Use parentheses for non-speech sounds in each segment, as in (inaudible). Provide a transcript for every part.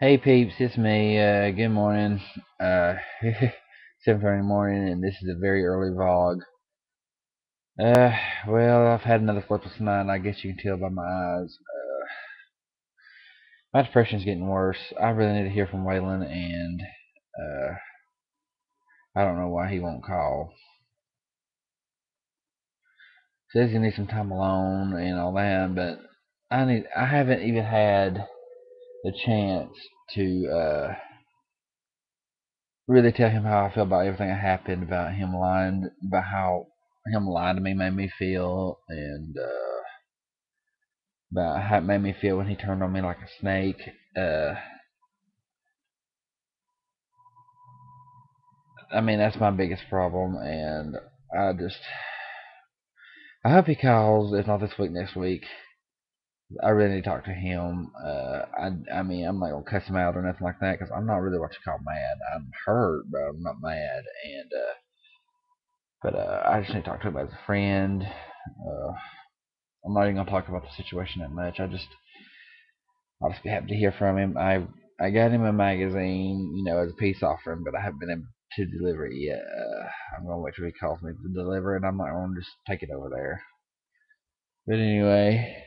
Hey peeps, it's me. Uh, good morning. Uh, (laughs) 7:30 in the morning, and this is a very early vlog. Uh, well, I've had another sleepless night. I guess you can tell by my eyes. Uh, my depression's getting worse. I really need to hear from Waylon, and uh, I don't know why he won't call. Says he needs some time alone and all that, but I need. I haven't even had the chance to. Uh, really tell him how I feel about everything that happened, about him lying, about how him lying to me made me feel, and uh, about how it made me feel when he turned on me like a snake. Uh, I mean, that's my biggest problem, and I just, I hope he calls, if not this week, next week. I really need to talk to him. Uh, I, I mean, I'm not gonna cuss him out or nothing like that because I'm not really what you call mad. I'm hurt, but I'm not mad. And uh, but uh, I just need to talk to him as a friend. Uh, I'm not even gonna talk about the situation that much. I just I'll just be happy to hear from him. I I got him a magazine, you know, as a peace offering, but I haven't been able to deliver it yet. Uh, I'm gonna wait till he calls me to deliver it. I'm not gonna just take it over there. But anyway.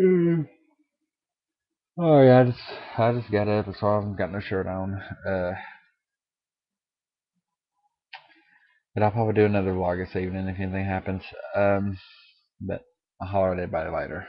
Mm. Oh yeah, I just I just got up, so I haven't got no shirt on. Uh, but I'll probably do another vlog this evening if anything happens. Um, but I'll holler at everybody later.